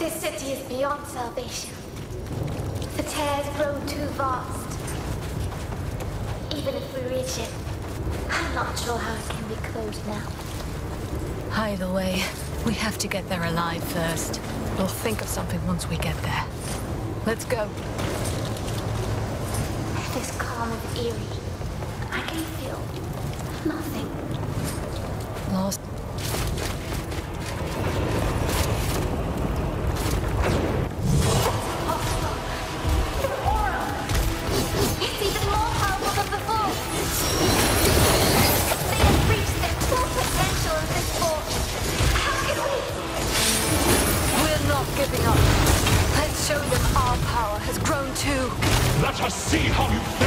This city is beyond salvation. The tears grow too vast. Even if we reach it, I'm not sure how it can be closed now. Either way, we have to get there alive first. We'll think of something once we get there. Let's go. This calm and eerie. I can feel nothing. Lost see how you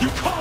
You can't!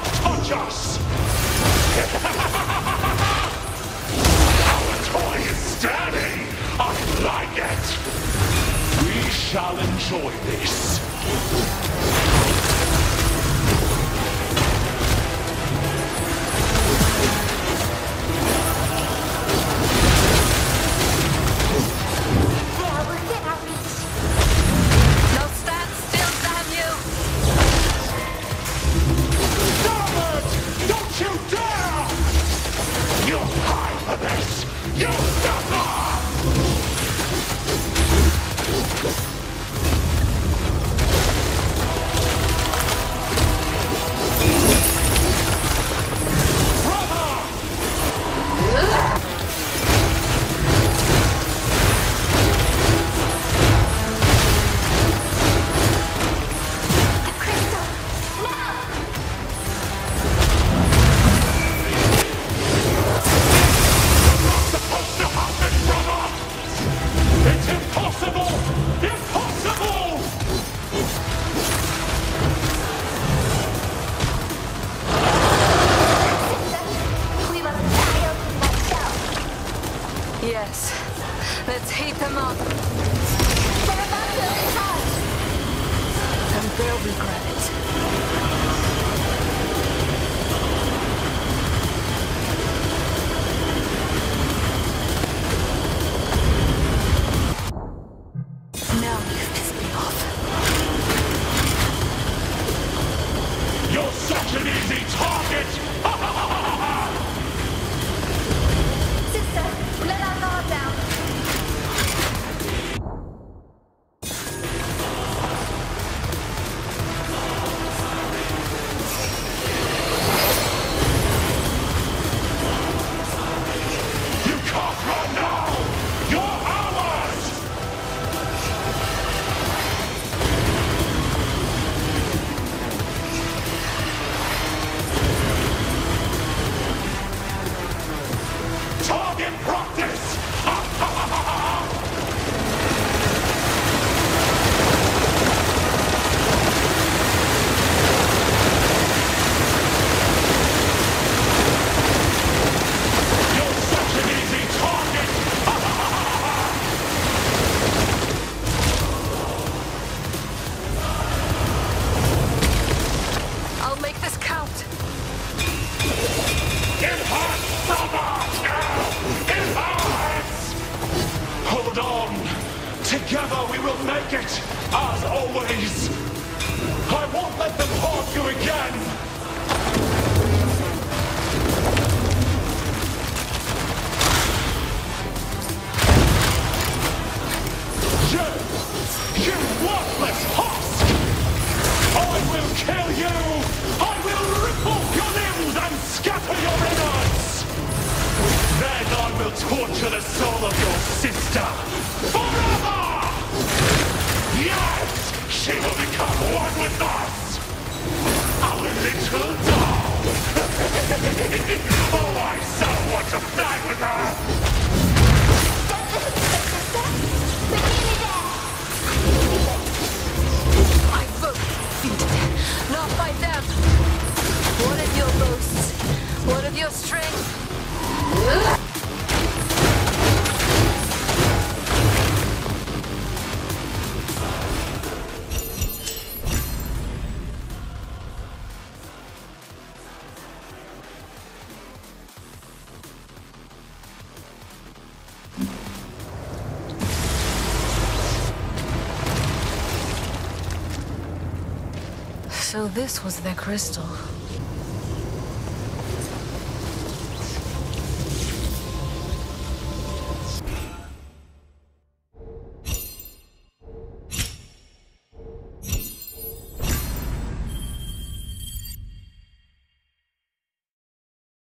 Yes. Let's heat them up. They're about to charge! And they'll regret it. As always! I won't let them harm you again! You! You worthless husk! I will kill you! I will rip off your limbs and scatter your innards! Then I will torture the soul of your sister forever! Yes! She will become one with us! Our little doll! oh, I so want to play with her! Defeated, not by them. What of your boasts? What of your strength? This was their crystal.